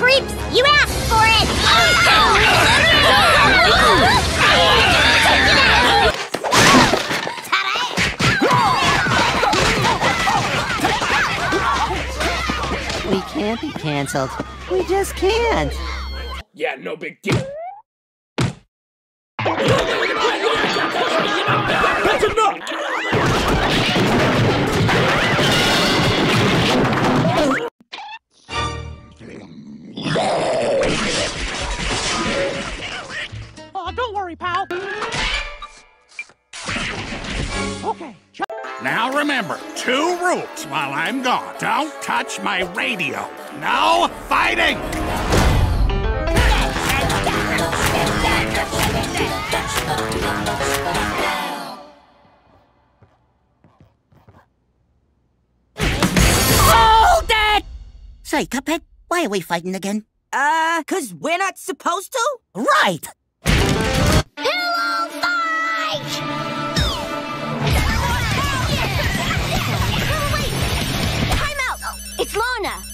creeps! You asked for it! We can't be cancelled. We just can't. Yeah, no big deal. That's enough! Oh, don't worry, pal. Okay. Now remember, two rules while I'm gone. Don't touch my radio. No fighting! Hold it! Say, Cuphead, why are we fighting again? Uh, cause we're not supposed to? Right! Fight? Time out! It's Lana!